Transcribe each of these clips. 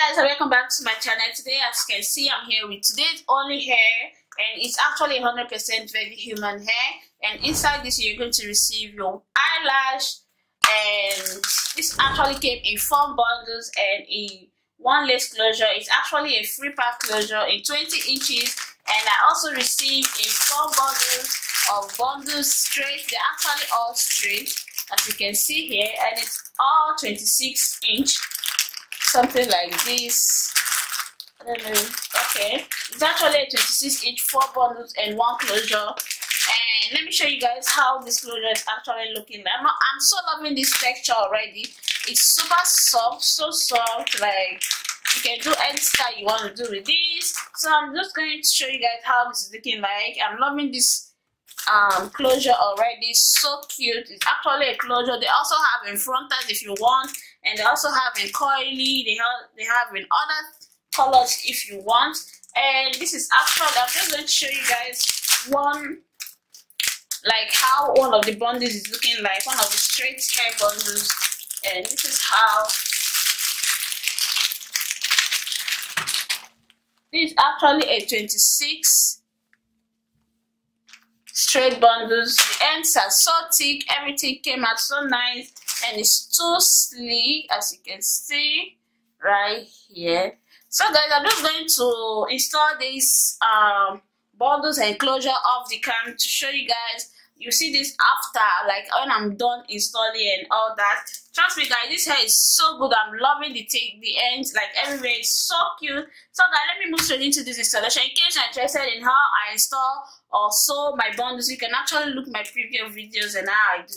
guys and welcome back to my channel. Today as you can see i'm here with today's only hair and it's actually 100 percent virgin human hair. And inside this you're going to receive your eyelash and this actually came in four bundles and a one lace closure. It's actually a free part closure in 20 inches and i also received a four bundles of bundles straight. They're actually all straight as you can see here and it's all 26 inch something like this. I don't know. Okay. It's actually a 26 inch four bundles and one closure? And let me show you guys how this closure is actually looking. I'm, I'm so loving this texture already. It's super soft so soft like you can do any style you want to do with this. So I'm just going to show you guys how this is looking like. I'm loving this um closure already. So cute. It's actually a closure. They also have in frontals if you want and they also have in coily they have they have in other colors if you want. And this is actually i'm just going to show you guys one like how one of the bundles is looking like one of the straight hair bundles. And this is how this is actually a 26 straight bundles. The ends are so thick everything came out so nice and it's too sleek as you can see right here. So guys i'm just going to install this um bundles enclosure closure of the cam to show you guys. You see this after like when i'm done installing and all that. Trust me guys this hair is so good. I'm loving the take the ends like everywhere is so cute. So guys let me move straight into this installation. In case you're interested in how i install sew my bundles you can actually look my previous videos and how i do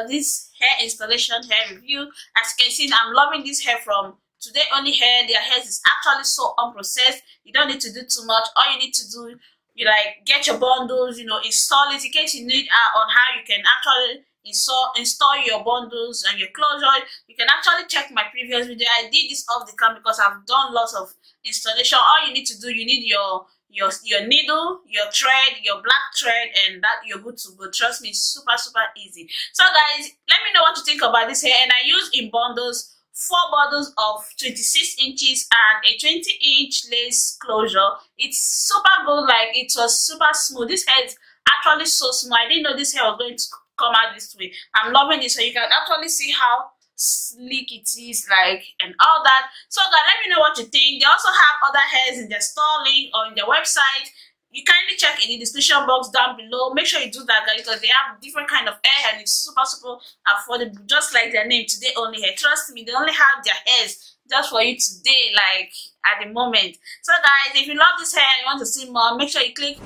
of this hair installation hair review. As you can see i'm loving this hair from today only hair. Their hair is actually so unprocessed. You don't need to do too much. All you need to do you like get your bundles you know install it. In case you need uh, on how you can actually install install your bundles and your closure you can actually check my previous video. I did this off the cam because i've done lots of installation. All you need to do you need your your your needle, your thread, your black thread, and that you're good to go. Trust me, super super easy. So guys, let me know what you think about this hair. And I use in bundles four bundles of 26 inches and a 20 inch lace closure. It's super good, like it was super smooth. This hair is actually so smooth. I didn't know this hair was going to come out this way. I'm loving this. So you can actually see how sleek it is like and all that. So guys let me know what you think. They also have other hairs in their store link or in their website. You kindly check in the description box down below. Make sure you do that guys because they have different kind of hair and it's super super affordable just like their name. Today only hair. Trust me they only have their hairs just for you today like at the moment. So guys if you love this hair and you want to see more make sure you click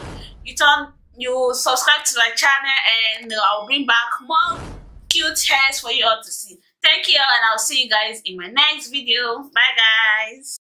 you turn you subscribe to my channel and uh, i'll bring back more cute hairs for you all to see thank you all and i'll see you guys in my next video. Bye guys